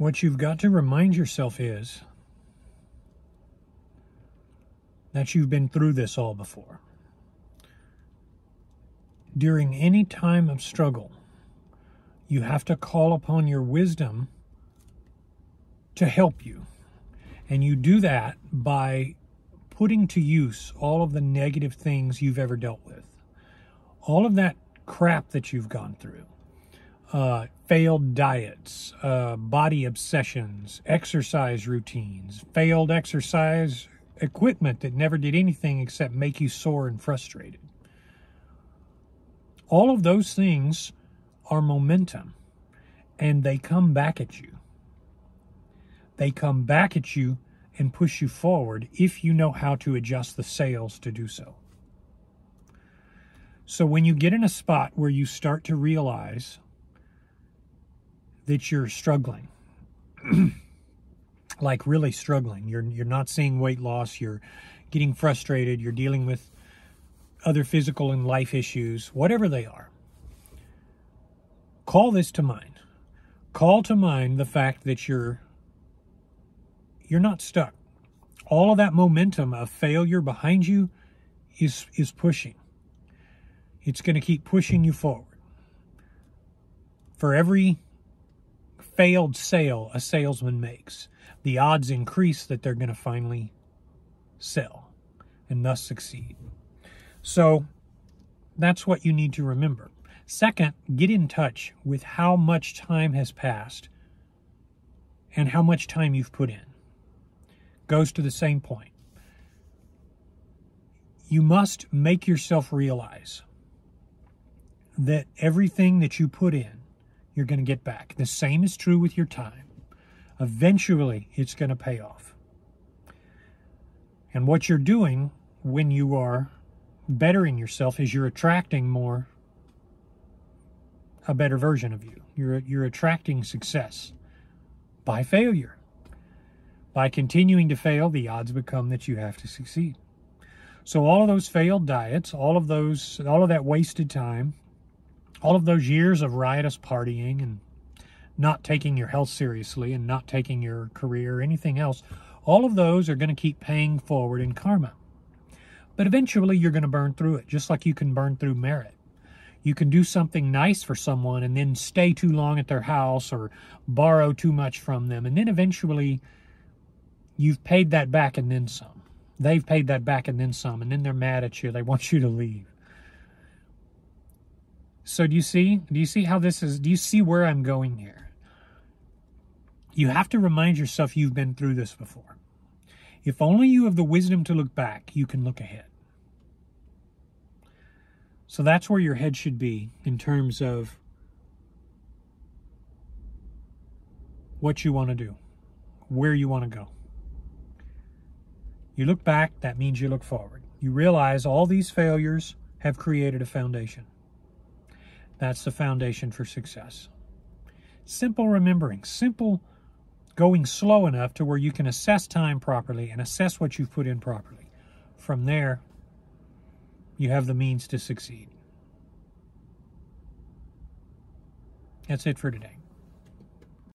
What you've got to remind yourself is that you've been through this all before. During any time of struggle, you have to call upon your wisdom to help you. And you do that by putting to use all of the negative things you've ever dealt with. All of that crap that you've gone through. Uh, failed diets, uh, body obsessions, exercise routines, failed exercise equipment that never did anything except make you sore and frustrated. All of those things are momentum and they come back at you. They come back at you and push you forward if you know how to adjust the sails to do so. So when you get in a spot where you start to realize that you're struggling, like really struggling, you're you're not seeing weight loss, you're getting frustrated, you're dealing with other physical and life issues, whatever they are. Call this to mind. Call to mind the fact that you're you're not stuck. All of that momentum of failure behind you is is pushing. It's going to keep pushing you forward. For every failed sale a salesman makes, the odds increase that they're going to finally sell and thus succeed. So that's what you need to remember. Second, get in touch with how much time has passed and how much time you've put in. Goes to the same point. You must make yourself realize that everything that you put in, you're going to get back. The same is true with your time. Eventually, it's going to pay off. And what you're doing when you are bettering yourself is you're attracting more a better version of you. You're you're attracting success by failure. By continuing to fail, the odds become that you have to succeed. So all of those failed diets, all of those all of that wasted time, all of those years of riotous partying and not taking your health seriously and not taking your career or anything else, all of those are going to keep paying forward in karma. But eventually you're going to burn through it, just like you can burn through merit. You can do something nice for someone and then stay too long at their house or borrow too much from them. And then eventually you've paid that back and then some. They've paid that back and then some. And then they're mad at you. They want you to leave. So do you see? Do you see how this is? Do you see where I'm going here? You have to remind yourself you've been through this before. If only you have the wisdom to look back, you can look ahead. So that's where your head should be in terms of what you want to do, where you want to go. You look back, that means you look forward. You realize all these failures have created a foundation. That's the foundation for success. Simple remembering, simple going slow enough to where you can assess time properly and assess what you've put in properly. From there, you have the means to succeed. That's it for today.